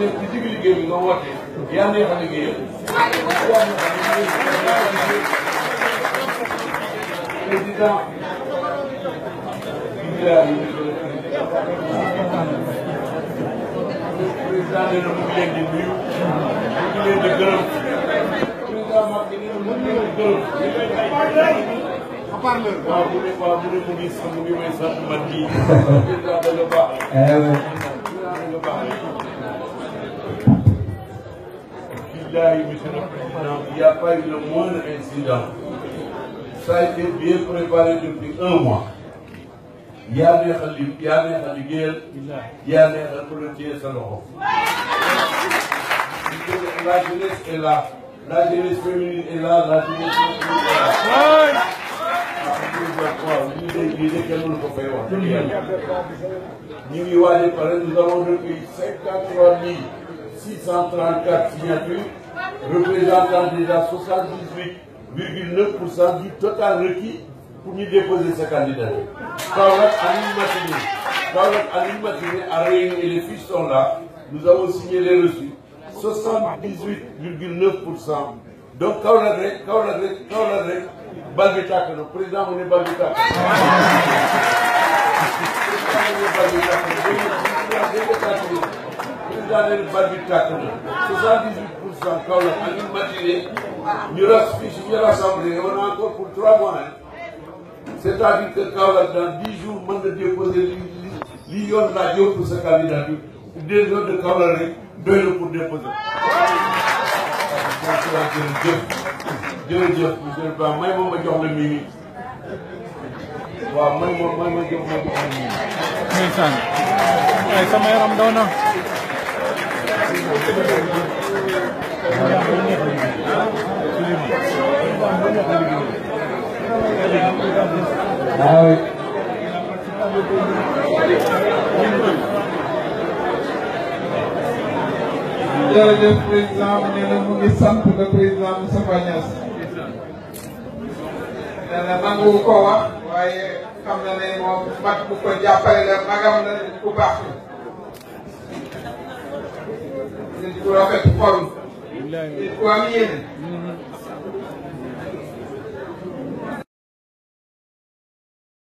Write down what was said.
nekk ci digg liggéey bi nga woote yaa neex a liggéeyal. Président président nee na mu ngi leen di nuyu mu ngi leen di gërëm. Président Macky nee na mu ngi leen di gërëm. Waaw mu ne waaw mu ne mu ngi mu ngi may sant man kii président da baax. Président il n'y a pas eu le moindre incident. Ça a été bien préparé depuis un mois. Yaa neex a li yaa neex a liggéeyal yaa neex a politique sa loxo la jeunesse est là. La jeunesse féminine est là la jeunesse féminine est là. Nous avons recueilli cinquante trois mille six cent trente quatre signatures représentant déjà 78,9% du total requis pour nous déposer sa candidature. Kaolak Aline Matiné a réuni et les fiches sont là. Nous avons signé les reçus. 78,9%. Donc Kaolak Rek, Kaolak Rek, Kaolak Rek, Bageta le président, on est Bageta. Président, on est Bageta. 78 sommes en une matinée, nous. On a encore pour trois mois. Hein. C'est-à-dire que dans dix jours, on de déposer l'union de la pour sa candidature. Deux jours de Kaolak, deux jours pour déposer. jërëjëf jërëjëf monsieur le ma ma waaw jërëjëf président mu ne la mu ngi sant le président Moustapha Niass nee na nangu ko wax waaye xam na ne moom mag bu ko jàppale la magam la ku baax ku rafet xol. والله وعميان